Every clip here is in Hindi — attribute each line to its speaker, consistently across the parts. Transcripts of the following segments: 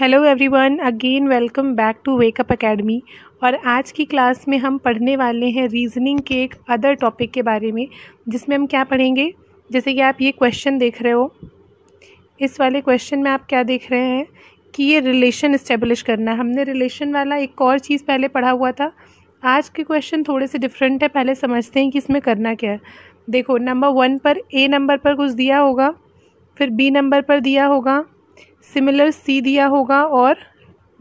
Speaker 1: Hello everyone again welcome back to Wakeup Academy और आज की क्लास में हम पढ़ने वाले हैं रीजनिंग के एक अदर टॉपिक के बारे में, जिसमें हम क्या पढ़ेंगे? जैसे कि आप ये क्वेश्चन देख रहे हो। इस वाले क्वेश्चन में आप क्या देख रहे हैं? कि ये रिलेशन इस्टेब्लिश करना। है हमने रिलेशन वाला एक और चीज़ पहले पढ़ा हुआ था। आज के क्वेश्चन थोड़े से डिफरेंट है। पहले समझते हैं कि इसमें करना क्या है। देखो नंबर वन पर ए नंबर पर कुछ दिया होगा, फिर बी नंबर पर दिया होगा सिमिलर सी दिया होगा और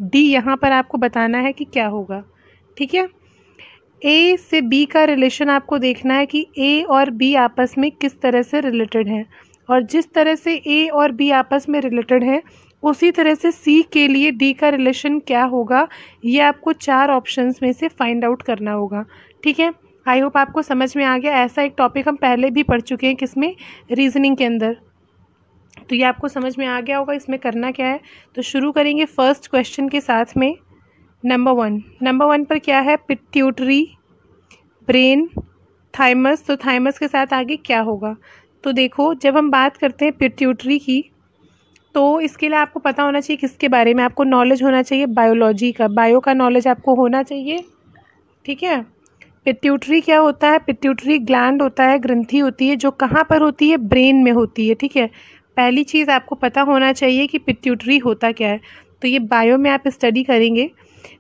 Speaker 1: डी यहाँ पर आपको बताना है कि क्या होगा। ठीक है? ए से बी का रिलेशन आपको देखना है कि ए और बी आपस में किस तरह से रिलेटेड हैं। और जिस तरह से ए और बी आपस में रिलेटेड हैं, उसी तरह से सी के लिए डी का रिलेशन क्या होगा, ये आपको चार ऑप्शंस में से फाइंड आउट करना होगा। ठीक है? आई होप आपको समझ में आ गया। ऐसा एक टॉपिक हम पहले भी पढ़ चुके हैं किसमें? रीजनिंग के अंदर। तो ये आपको समझ में आ गया होगा इसमें करना क्या है। तो शुरू करेंगे फ़र्स्ट क्वेश्चन के साथ में। नंबर वन नंबर वन पर क्या है? पिट्यूटरी ब्रेन थाइमस तो थाइमस के साथ आगे क्या होगा? तो देखो, जब हम बात करते हैं पिट्यूटरी की तो इसके लिए आपको पता होना चाहिए किसके बारे में, आपको नॉलेज होना चाहिए बायोलॉजी का बायो का नॉलेज आपको होना चाहिए। ठीक है? पिट्यूटरी क्या होता है? पिट्यूटरी ग्लैंड होता है, ग्रंथि होती है, जो कहाँ पर होती है? ब्रेन में होती है। ठीक है? पहली चीज़ आपको पता होना चाहिए कि पिट्यूटरी होता क्या है। तो ये बायो में आप स्टडी करेंगे।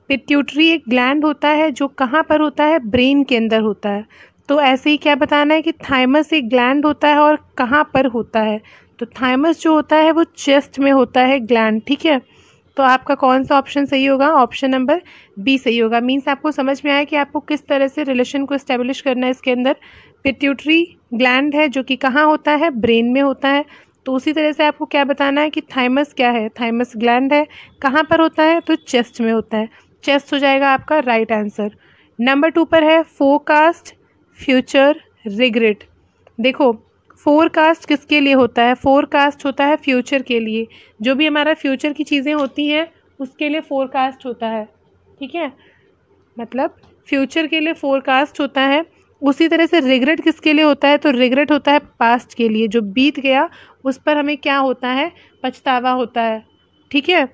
Speaker 1: पिट्यूटरी एक ग्लैंड होता है जो कहाँ पर होता है? ब्रेन के अंदर होता है। तो ऐसे ही क्या बताना है कि थाइमस एक ग्लैंड होता है और कहाँ पर होता है? तो थाइमस जो होता है वो चेस्ट में होता है ग्लैंड ठीक है? तो आपका कौन सा ऑप्शन सही होगा? ऑप्शन नंबर बी सही होगा। मीन्स आपको समझ में आया कि आपको किस तरह से रिलेशन को इस्टेब्लिश करना है इसके अंदर। पिट्यूटरी ग्लैंड है जो कि कहाँ होता है? ब्रेन में होता है। तो उसी तरह से आपको क्या बताना है कि थाइमस क्या है? थाइमस ग्लैंड है। कहाँ पर होता है? तो चेस्ट में होता है। चेस्ट हो जाएगा आपका राइट आंसर नंबर टू पर है फोरकास्ट फ्यूचर रिग्रेट देखो फोरकास्ट किसके लिए होता है? फोरकास्ट होता है फ्यूचर के लिए। जो भी हमारा फ्यूचर की चीज़ें होती हैं, उसके लिए फोरकास्ट होता है। ठीक है? मतलब फ्यूचर के लिए फोरकास्ट होता है। उसी तरह से रिग्रेट किसके लिए होता है? तो रिग्रेट होता है पास्ट के लिए। जो बीत गया उस पर हमें क्या होता है? पछतावा होता है। ठीक है?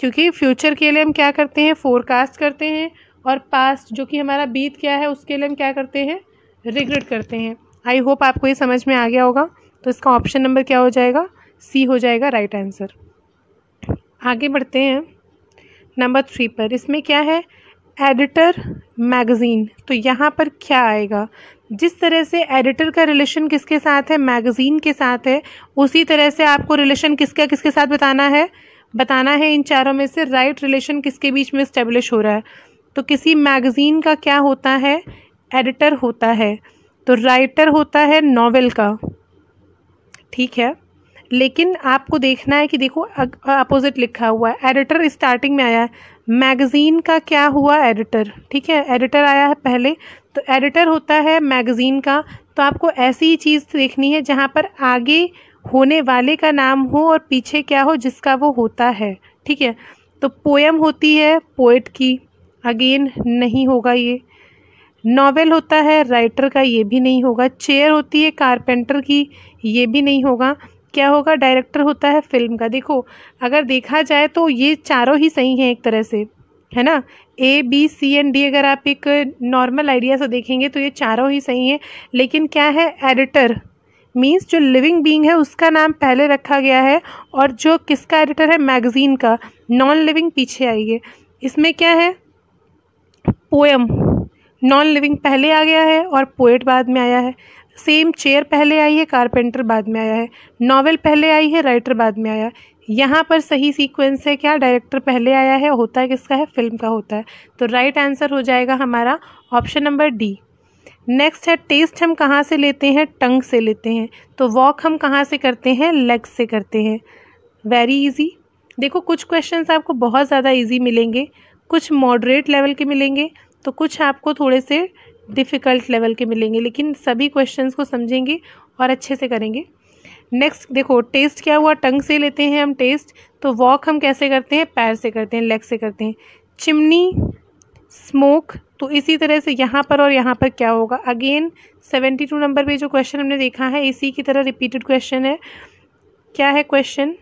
Speaker 1: क्योंकि फ्यूचर के लिए हम क्या करते हैं? फोरकास्ट करते हैं और पास्ट जो कि हमारा बीत क्या है, उसके लिए हम क्या करते हैं? रिग्रेट करते हैं। आई होप आपको ये समझ में आ गया होगा। तो इसका ऑप्शन नंबर क्या हो जाएगा? सी हो जाएगा राइट आंसर आगे बढ़ते हैं। नंबर थ्री पर इसमें क्या है? एडिटर मैगज़ीन तो यहाँ पर क्या आएगा? जिस तरह से एडिटर का रिलेशन किसके साथ है, मैगज़ीन के साथ है, उसी तरह से आपको रिलेशन किसका किसके साथ बताना है? बताना है इन चारों में से, राइट रिलेशन किसके बीच में इस्टेब्लिश हो रहा है। तो किसी मैगज़ीन का क्या होता है? एडिटर होता है। तो राइटर होता है नॉवेल का। ठीक है? लेकिन आपको देखना है कि देखो अपोजिट लिखा हुआ है। एडिटर स्टार्टिंग में आया है। मैगज़ीन का क्या हुआ? एडिटर ठीक है? एडिटर आया है पहले। तो एडिटर होता है मैगज़ीन का। तो आपको ऐसी ही चीज़ देखनी है जहाँ पर आगे होने वाले का नाम हो और पीछे क्या हो, जिसका वो होता है। ठीक है? तो पोएम होती है पोइट की। अगेन नहीं होगा ये। नॉवेल होता है राइटर का, ये भी नहीं होगा। चेयर होती है कारपेंटर की, ये भी नहीं होगा। क्या होगा? डायरेक्टर होता है फ़िल्म का। देखो, अगर देखा जाए तो ये चारों ही सही हैं एक तरह से, है ना? A B C and D अगर आप एक नॉर्मल आइडिया से देखेंगे तो ये चारों ही सही हैं। लेकिन क्या है? एडिटर मीन्स जो लिविंग बीइंग है उसका नाम पहले रखा गया है और जो किसका एडिटर है? मैगज़ीन का। नॉन लिविंग पीछे है। इसमें क्या है? पोएम नॉन लिविंग पहले आ गया है और पोएट बाद में आया है। सेम चेयर पहले आई है, कारपेंटर बाद में आया है, नॉवेल पहले आई है, राइटर बाद में आया यहाँ पर सही सीक्वेंस है, क्या डायरेक्टर पहले आया है, होता है किसका है फ़िल्म का होता है। तो राइट right आंसर हो जाएगा हमारा ऑप्शन नंबर डी नेक्स्ट है टेस्ट हम कहाँ से लेते हैं टंग से लेते हैं। तो वॉक हम कहाँ से करते हैं लेग से करते हैं। वेरी इजी देखो, कुछ क्वेश्चंस आपको बहुत ज़्यादा इजी मिलेंगे, कुछ मॉडरेट लेवल के मिलेंगे तो कुछ आपको थोड़े से डिफ़िकल्ट लेवल के मिलेंगे, लेकिन सभी क्वेश्चंस को समझेंगे और अच्छे से करेंगे। नेक्स्ट देखो टेस्ट क्या हुआ? टंग से लेते हैं हम टेस्ट तो वॉक हम कैसे करते हैं? पैर से करते हैं लेग से करते हैं। चिमनी स्मोक तो इसी तरह से यहाँ पर और यहाँ पर क्या होगा? अगेन सेवेंटी टू नंबर पे जो क्वेश्चन हमने देखा है, इसी की तरह रिपीटेड क्वेश्चन है। क्या है क्वेश्चन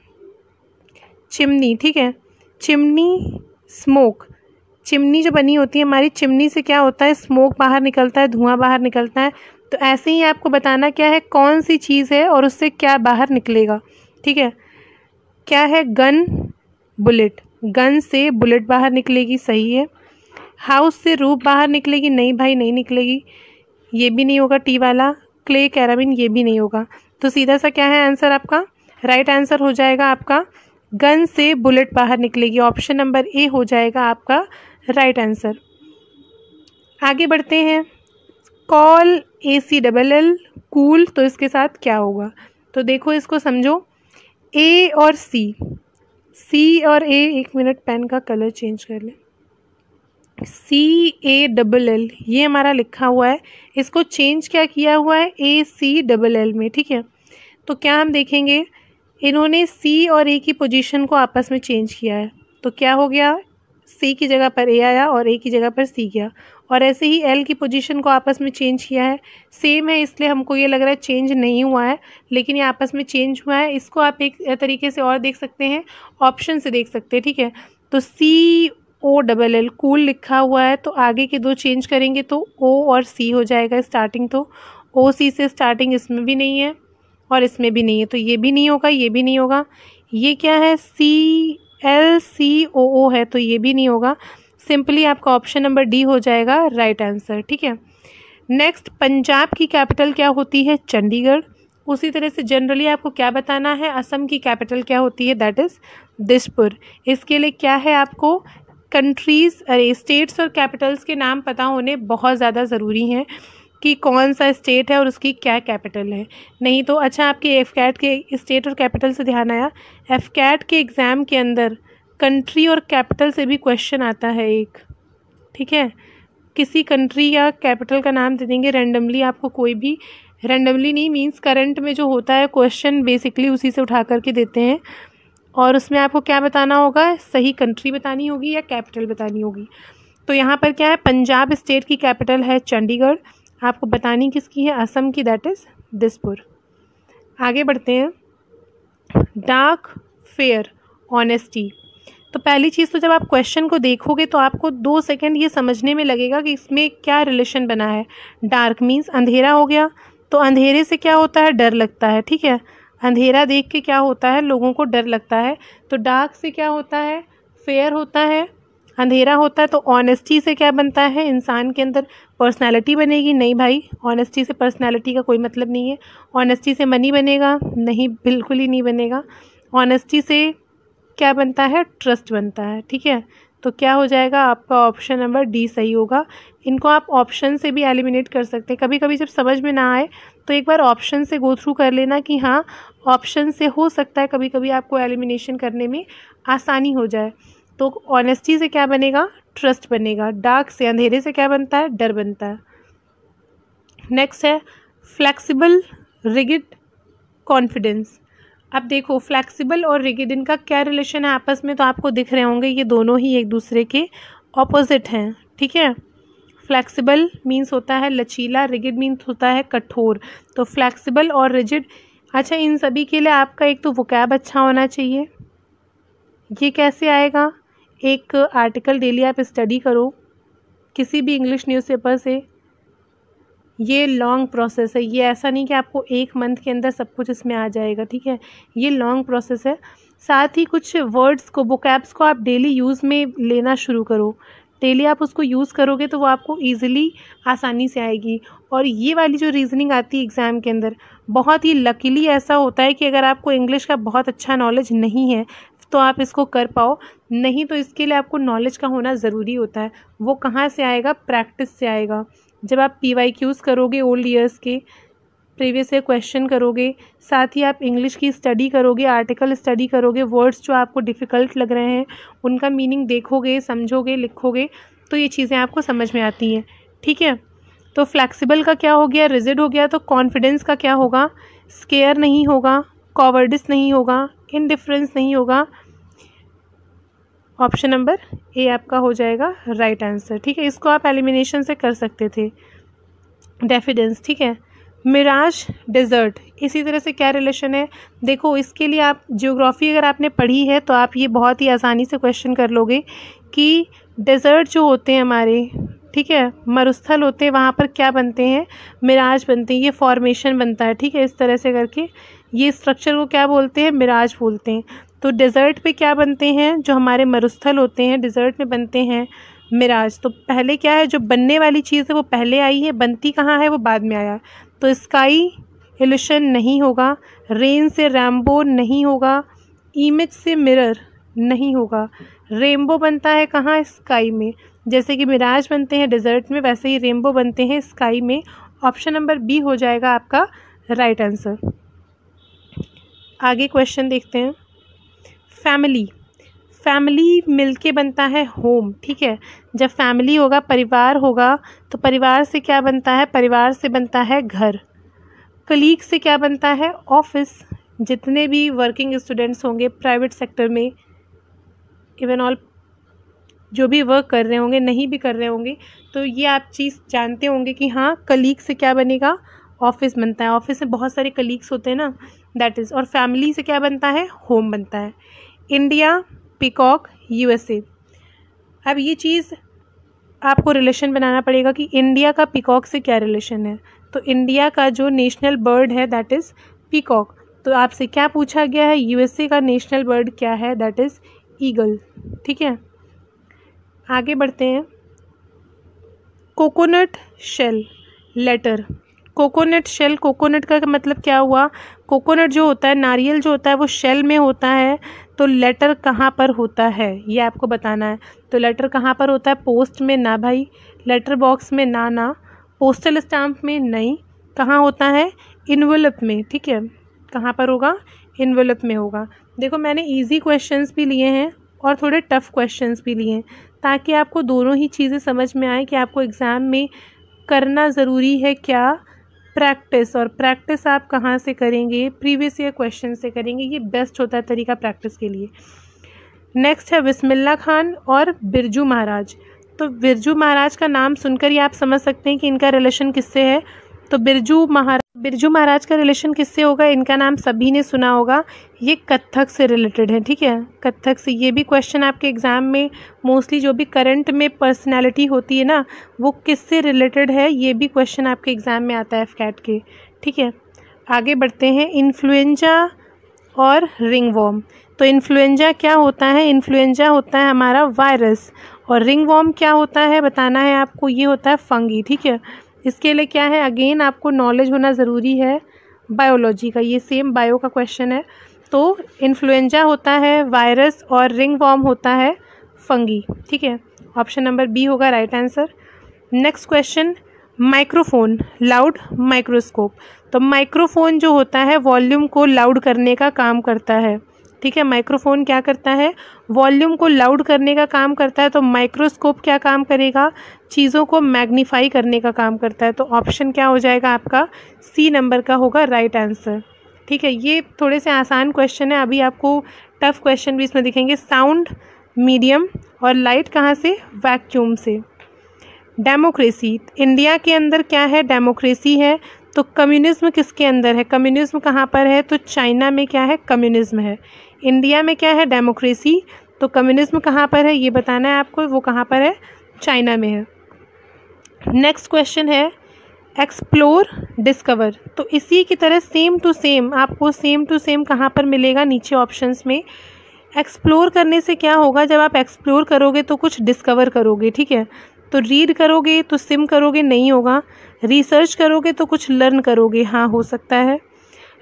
Speaker 1: चिमनी, ठीक है? चिमनी स्मोक चिमनी जो बनी होती है, हमारी चिमनी से क्या होता है? स्मोक बाहर निकलता है, धुआँ बाहर निकलता है। तो ऐसे ही आपको बताना क्या है, कौन सी चीज़ है और उससे क्या बाहर निकलेगा? ठीक है? क्या है गन बुलेट गन से बुलेट बाहर निकलेगी, सही है। हाउस से रूप बाहर निकलेगी, नहीं भाई, नहीं निकलेगी। ये भी नहीं होगा टी वाला। क्ले कैराबिन ये भी नहीं होगा। तो सीधा सा क्या है आंसर आपका? राइट right आंसर हो जाएगा आपका। गन से बुलेट बाहर निकलेगी। ऑप्शन नंबर ए हो जाएगा आपका। Right answer. आगे बढ़ते हैं। Call A C double L cool तो इसके साथ क्या होगा? तो देखो इसको समझो। ए और सी सी और ए एक मिनट पेन का कलर चेंज कर ले। सी ए डबल एल ये हमारा लिखा हुआ है। इसको चेंज क्या किया हुआ है? ए सी डबल एल में, ठीक है? तो क्या हम देखेंगे? इन्होंने सी और ए की पोजीशन को आपस में चेंज किया है। तो क्या हो गया? सी की जगह पर ए आया और ए की जगह पर सी गया। और ऐसे ही एल की पोजीशन को आपस में चेंज किया है। सेम है, इसलिए हमको ये लग रहा है चेंज नहीं हुआ है, लेकिन ये आपस में चेंज हुआ है। इसको आप एक तरीके से और देख सकते हैं ऑप्शन से देख सकते हैं, ठीक है? तो C O double L cool लिखा हुआ है तो आगे के दो चेंज करेंगे तो ओ और सी हो जाएगा स्टार्टिंग तो। ओ सी से स्टार्टिंग इसमें भी नहीं है और इसमें भी नहीं है तो ये भी नहीं होगा, ये भी नहीं होगा। ये क्या है? सी एल सी ओ ओ है तो ये भी नहीं होगा। सिंपली आपका ऑप्शन नंबर डी हो जाएगा राइट आंसर ठीक है? नेक्स्ट पंजाब की कैपिटल क्या होती है? चंडीगढ़। उसी तरह से जनरली आपको क्या बताना है? असम की कैपिटल क्या होती है? That is Dispur. इसके लिए क्या है आपको? कंट्रीज़ अरे स्टेट्स और कैपिटल्स के नाम पता होने बहुत ज़्यादा ज़रूरी हैं। कि कौन सा स्टेट है और उसकी क्या कैपिटल है। नहीं तो अच्छा आपके एफ़ कैट के स्टेट और कैपिटल से ध्यान आया। एफ़ कैट के एग्ज़ाम के अंदर कंट्री और कैपिटल से भी क्वेश्चन आता है एक। ठीक है? किसी कंट्री या कैपिटल का नाम दे देंगे रैंडमली आपको कोई भी रैंडमली नहीं मींस करंट में जो होता है क्वेश्चन बेसिकली उसी से उठा करके देते हैं। और उसमें आपको क्या बताना होगा? सही कंट्री बतानी होगी या कैपिटल बतानी होगी। तो यहाँ पर क्या है? पंजाब स्टेट की कैपिटल है चंडीगढ़। आपको बतानी किसकी है? असम की दैट इज़ दिसपुर। आगे बढ़ते हैं। डार्क फेयर ऑनेस्टी तो पहली चीज़ तो जब आप क्वेश्चन को देखोगे तो आपको दो सेकंड ये समझने में लगेगा कि इसमें क्या रिलेशन बना है। डार्क मीन्स अंधेरा हो गया। तो अंधेरे से क्या होता है? डर लगता है, ठीक है? अंधेरा देख के क्या होता है? लोगों को डर लगता है। तो डार्क से क्या होता है? फेयर होता है। अंधेरा होता है तो ऑनेस्टी से क्या बनता है? इंसान के अंदर पर्सनालिटी बनेगी। नहीं भाई ऑनेस्टी से पर्सनालिटी का कोई मतलब नहीं है। ऑनेस्टी से मनी बनेगा, नहीं, बिल्कुल ही नहीं बनेगा। ऑनेस्टी से क्या बनता है? ट्रस्ट बनता है, ठीक है? तो क्या हो जाएगा? आपका ऑप्शन नंबर डी सही होगा। इनको आप ऑप्शन से भी एलिमिनेट कर सकते हैं। कभी कभी जब समझ में ना आए तो एक बार ऑप्शन से गो थ्रू कर लेना कि हाँ ऑप्शन से हो सकता है कभी कभी आपको एलिमिनेशन करने में आसानी हो जाए। तो ऑनेस्टी से क्या बनेगा? ट्रस्ट बनेगा। डार्क से अंधेरे से क्या बनता है? डर बनता है। नेक्स्ट है फ्लेक्सिबल रिगिड कॉन्फिडेंस अब देखो फ्लेक्सिबल और रिगिड इनका क्या रिलेशन है आपस में? तो आपको दिख रहे होंगे, ये दोनों ही एक दूसरे के ऑपोजिट हैं। ठीक है? फ्लेक्सिबल मीन्स होता है लचीला रिगिड मीन्स होता है कठोर। तो फ्लेक्सिबल और रिजिड अच्छा इन सभी के लिए आपका एक तो वोकैब अच्छा होना चाहिए। ये कैसे आएगा? एक आर्टिकल डेली आप स्टडी करो, किसी भी इंग्लिश न्यूज़पेपर से। ये लॉन्ग प्रोसेस है। ये ऐसा नहीं कि आपको एक मंथ के अंदर सब कुछ इसमें आ जाएगा, ठीक है? ये लॉन्ग प्रोसेस है। साथ ही कुछ वर्ड्स को बुकैब्स को आप डेली यूज़ में लेना शुरू करो। डेली आप उसको यूज़ करोगे तो वो आपको ईजिली आसानी से आएगी। और ये वाली जो रीजनिंग आती है एग्ज़ाम के अंदर, बहुत ही लकीली ऐसा होता है कि अगर आपको इंग्लिश का बहुत अच्छा नॉलेज नहीं है तो आप इसको कर पाओ। नहीं तो इसके लिए आपको नॉलेज का होना ज़रूरी होता है। वो कहाँ से आएगा? प्रैक्टिस से आएगा। जब आप पी वाई क्यूज़ करोगे ओल्ड ईयर्स के प्रीवियस ईयर क्वेश्चन करोगे, साथ ही आप इंग्लिश की स्टडी करोगे आर्टिकल स्टडी करोगे वर्ड्स जो आपको डिफ़िकल्ट लग रहे हैं, उनका मीनिंग देखोगे, समझोगे, लिखोगे तो ये चीज़ें आपको समझ में आती हैं। ठीक है? तो फ्लैक्सिबल का क्या हो गया? रिजिड हो गया तो कॉन्फिडेंस का क्या होगा? स्केयर नहीं होगा कॉवर्डिस नहीं होगा इनडिफरेंस नहीं होगा ऑप्शन नंबर ए आपका हो जाएगा राइट आंसर। ठीक है, इसको आप एलिमिनेशन से कर सकते थे। डेफिडेंस ठीक है? मिराज डेजर्ट इसी तरह से क्या रिलेशन है? देखो, इसके लिए आप जियोग्राफी अगर आपने पढ़ी है तो आप ये बहुत ही आसानी से क्वेश्चन कर लोगे कि डेजर्ट जो होते हैं हमारे, ठीक है, मरुस्थल होते हैं, वहाँ पर क्या बनते हैं? मिराज बनते हैं, ये फॉर्मेशन बनता है, ठीक है? इस तरह से करके ये स्ट्रक्चर को क्या बोलते हैं? मिराज बोलते हैं। तो डिज़र्ट पे क्या बनते हैं? जो हमारे मरुस्थल होते हैं डिज़र्ट में बनते हैं मिराज। तो पहले क्या है? जो बनने वाली चीज़ है, वो पहले आई है, बनती कहाँ है? वो बाद में आया। तो स्काई इल्यूशन नहीं होगा रेन से रैम्बो नहीं होगा इमेज से मिरर नहीं होगा। रेनबो बनता है कहाँ? स्काई में। जैसे कि मिराज बनते हैं डिज़र्ट में, वैसे ही रेनबो बनते हैं स्काई में। ऑप्शन नंबर बी हो जाएगा आपका राइट आंसर आगे क्वेश्चन देखते हैं। फैमिली फैमिली मिलके बनता है होम ठीक है? जब फैमिली होगा, परिवार होगा तो परिवार से क्या बनता है? परिवार से बनता है घर। कलीग से क्या बनता है? ऑफ़िस जितने भी वर्किंग स्टूडेंट्स होंगे प्राइवेट सेक्टर में इवन ऑल जो भी वर्क कर रहे होंगे, नहीं भी कर रहे होंगे तो ये आप चीज़ जानते होंगे कि हाँ कलीग से क्या बनेगा? ऑफ़िस बनता है। ऑफ़िस में बहुत सारे कलीग्स होते हैं ना दैट इज़ और फैमिली से क्या बनता है? होम बनता है। India, peacock, USA. अब ये चीज़ आपको रिलेशन बनाना पड़ेगा कि इंडिया का पिकॉक से क्या रिलेशन है। तो इंडिया का जो नेशनल बर्ड है दैट इज़ पिकॉक तो आपसे क्या पूछा गया है? यूएसए का नेशनल बर्ड क्या है? दैट इज़ ईगल ठीक है? आगे बढ़ते हैं। Coconut shell letter coconut shell coconut का मतलब क्या हुआ? कोकोनट जो होता है, नारियल जो होता है, वो शेल में होता है। तो लेटर कहाँ पर होता है? ये आपको बताना है। तो लेटर कहाँ पर होता है? पोस्ट में ना भाई। लेटर बॉक्स में ना ना। पोस्टल स्टाम्प में नहीं। कहाँ होता है? इन्वेलप में, ठीक है? कहाँ पर होगा? इन्वेलप में होगा। देखो, मैंने इजी क्वेश्चंस भी लिए हैं और थोड़े टफ़ क्वेश्चंस भी लिए हैं, ताकि आपको दोनों ही चीज़ें समझ में आए कि आपको एग्ज़ाम में करना ज़रूरी है क्या? प्रैक्टिस और प्रैक्टिस आप कहाँ से करेंगे? प्रीवियस ईयर क्वेश्चन से करेंगे। ये बेस्ट होता है तरीका प्रैक्टिस के लिए। नेक्स्ट है बिस्मिल्ला खान और बिरजू महाराज। तो बिरजू महाराज का नाम सुनकर ही आप समझ सकते हैं कि इनका रिलेशन किससे है। तो बिरजू महाराज बिरजू महाराज का रिलेशन किससे होगा? इनका नाम सभी ने सुना होगा। ये कत्थक से रिलेटेड है, ठीक है? कत्थक से। ये भी क्वेश्चन आपके एग्ज़ाम में मोस्टली जो भी करंट में पर्सनालिटी होती है ना, वो किससे रिलेटेड है? ये भी क्वेश्चन आपके एग्ज़ाम में आता है एफ़ के, ठीक है? आगे बढ़ते हैं। इन्फ्लुएंजा और रिंग वॉम तो इन्फ्लुएंजा क्या होता है? इन्फ्लुएंजा होता है हमारा वायरस और रिंग वॉम क्या होता है? बताना है आपको। ये होता है फंगी ठीक है? इसके लिए क्या है? अगेन आपको नॉलेज होना ज़रूरी है। बायोलॉजी का, ये सेम बायो का क्वेश्चन है। तो इन्फ्लुएंजा होता है वायरस और रिंग वॉर्म होता है फंगी ठीक है? ऑप्शन नंबर बी होगा right answer next question microphone loud microscope तो माइक्रोफोन जो होता है वॉल्यूम को लाउड करने का काम करता है। ठीक है माइक्रोफोन क्या करता है? वॉल्यूम को लाउड करने का काम करता है तो माइक्रोस्कोप क्या काम करेगा? चीज़ों को मैग्नीफाई करने का काम करता है तो ऑप्शन क्या हो जाएगा आपका? सी नंबर का होगा राइट आंसर ठीक है, ये थोड़े से आसान क्वेश्चन है, अभी आपको टफ क्वेश्चन भी इसमें दिखेंगे. साउंड मीडियम और लाइट कहाँ से? वैक्यूम से. डेमोक्रेसी इंडिया के अंदर क्या है? डेमोक्रेसी है. तो कम्युनिज्म किसके अंदर है? कम्युनिज्म कहाँ पर है? तो चाइना में क्या है? कम्युनिज्म है. इंडिया में क्या है डेमोक्रेसी? तो कम्युनिज्म कहाँ पर है? ये बताना है आपको, वो कहाँ पर है? चाइना में है। नेक्स्ट क्वेश्चन है एक्सप्लोर डिस्कवर तो इसी की तरह सेम टू सेम आपको सेम टू सेम कहाँ पर मिलेगा? नीचे ऑप्शंस में। एक्सप्लोर करने से क्या होगा? जब आप एक्सप्लोर करोगे तो कुछ डिस्कवर करोगे, ठीक है? तो रीड करोगे तो सिम करोगे, नहीं होगा। रिसर्च करोगे तो कुछ लर्न करोगे हाँ हो सकता है।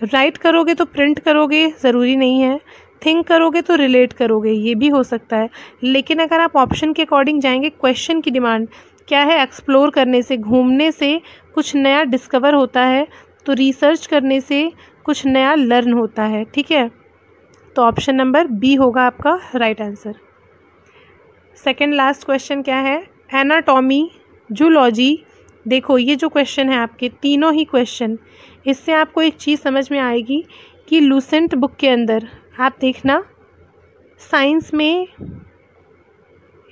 Speaker 1: राइट करोगे तो प्रिंट करोगे, ज़रूरी नहीं है। थिंक करोगे तो रिलेट करोगे, ये भी हो सकता है। लेकिन अगर आप ऑप्शन के अकॉर्डिंग जाएँगे क्वेश्चन की डिमांड क्या है? एक्सप्लोर करने से, घूमने से कुछ नया डिस्कवर होता है तो रिसर्च करने से कुछ नया लर्न होता है, ठीक है? तो ऑप्शन नंबर बी होगा आपका right answer second last question क्या है? एनाटॉमी जूलॉजी देखो, ये जो क्वेश्चन है आपके, तीनों ही क्वेश्चन इससे आपको एक चीज़ समझ में आएगी कि लूसेंट बुक के अंदर आप देखना साइंस में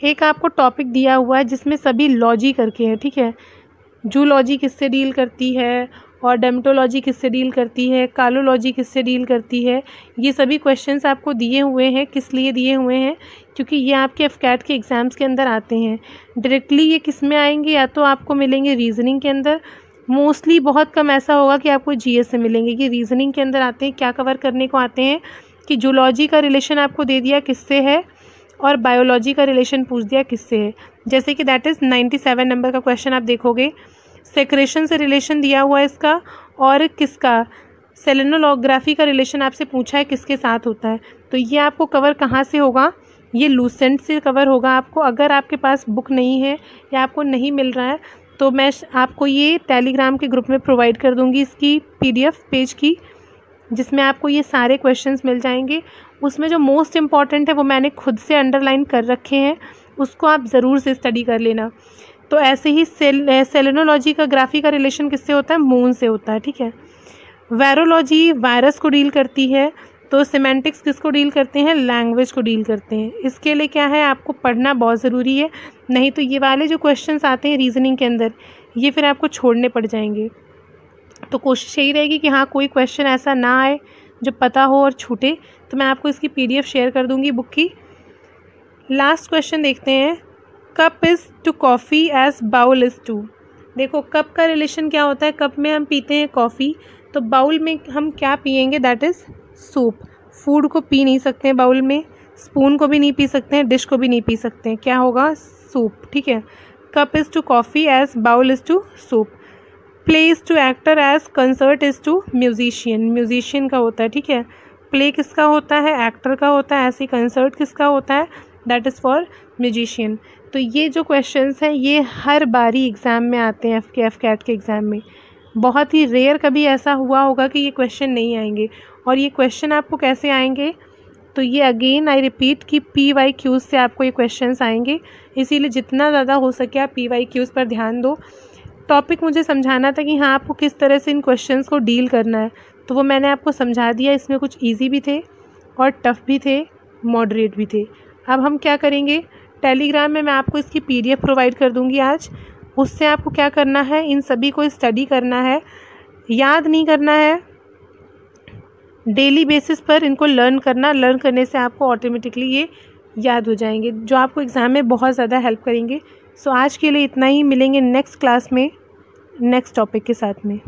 Speaker 1: एक आपको टॉपिक दिया हुआ है जिसमें सभी लॉजी करके हैं, ठीक है? जूलॉजी किससे डील करती है और डेमटोलॉजी किससे डील करती है कालोलॉजी किससे डील करती है, ये सभी क्वेश्चंस आपको दिए हुए हैं। किस लिए दिए हुए हैं? क्योंकि ये आपके एफ़ के एग्ज़ाम्स के अंदर आते हैं। डायरेक्टली ये किसमें आएँगे? या तो आपको मिलेंगे रीजनिंग के अंदर। मोस्टली बहुत कम ऐसा होगा कि आपको जीएस से मिलेंगे कि रीजनिंग के अंदर आते हैं, क्या कवर करने को आते हैं। कि जूलॉजी का रिलेशन आपको दे दिया किससे है और बायोलॉजी का रिलेशन पूछ दिया किससे है। जैसे कि that is ninety seven number का क्वेश्चन आप देखोगे। सेक्रेशन से रिलेशन दिया हुआ है इसका और किसका? सेलेनोलॉग्राफी का रिलेशन आपसे पूछा है किसके साथ होता है। तो ये आपको कवर कहाँ से होगा? ये लूसेंट से कवर होगा आपको। अगर आपके पास बुक नहीं है या आपको नहीं मिल रहा है तो मैं आपको ये टेलीग्राम के ग्रुप में प्रोवाइड कर दूँगी इसकी पीडीएफ पेज की। जिसमें आपको ये सारे क्वेश्चंस मिल जाएँगे। उसमें जो मोस्ट इंपॉर्टेंट है, वो मैंने खुद से अंडरलाइन कर रखे हैं। उसको आप ज़रूर से स्टडी कर लेना। तो ऐसे ही सेल सेलेनोलॉजी का ग्राफी का रिलेशन किससे होता है? मून से होता है, ठीक है? वायरोलॉजी वायरस को डील करती है। तो सिमेंटिक्स किसको डील करते हैं? लैंग्वेज को डील करते हैं। इसके लिए क्या है? आपको पढ़ना बहुत ज़रूरी है। नहीं तो ये वाले जो क्वेश्चंस आते हैं रीजनिंग के अंदर, ये फिर आपको छोड़ने पड़ जाएँगे। तो कोशिश यही रहेगी कि हाँ कोई क्वेश्चन ऐसा ना आए जो पता हो और छूटे। तो मैं आपको इसकी पीडीएफ शेयर कर दूँगी बुक की। लास्ट क्वेश्चन देखते हैं। Cup is to coffee as bowl is to देखो, कप का रिलेशन क्या होता है? कप में हम पीते हैं कॉफ़ी तो बाउल में हम क्या पियेंगे? दैट इज़ सूप फ़ूड को पी नहीं सकते हैं बाउल में। स्पून को भी नहीं पी सकते हैं डिश को भी नहीं पी सकते हैं। क्या होगा? सूप ठीक है। Cup is to coffee as bowl is to soup play is to actor as concert is to musician. Musician का होता है, ठीक है? प्ले किसका होता है? एक्टर का होता है। ऐसे कंसर्ट किसका होता है? दैट इज़ फॉर म्यूजिशियन तो ये जो क्वेश्चंस हैं, ये हर बारी एग्ज़ाम में आते हैं एफ़ के एफ़ कैट के एग्ज़ाम में। बहुत ही रेयर कभी ऐसा हुआ होगा कि ये क्वेश्चन नहीं आएँगे। और ये क्वेश्चन आपको कैसे आएँगे? तो ये अगेन आई रिपीट कि पी वाई क्यूज़ से आपको ये क्वेश्चंस आएँगे। इसीलिए जितना ज़्यादा हो सके आप पी वाई क्यूज़ पर ध्यान दो। टॉपिक मुझे समझाना था कि हाँ आपको किस तरह से इन क्वेश्चंस को डील करना है। तो वो मैंने आपको समझा दिया, इसमें कुछ ईजी भी थे और टफ़ भी थे मॉडरेट भी थे। अब हम क्या करेंगे? टेलीग्राम में मैं आपको इसकी पीडीएफ प्रोवाइड कर दूँगी आज। उससे आपको क्या करना है? इन सभी को स्टडी करना है। याद नहीं करना है। डेली बेसिस पर इनको लर्न करना लर्न करने से आपको ऑटोमेटिकली ये याद हो जाएँगे। जो आपको एग्ज़ाम में बहुत ज़्यादा हेल्प करेंगे सो आज के लिए इतना ही। मिलेंगे नेक्स्ट क्लास में नेक्स्ट टॉपिक के साथ में।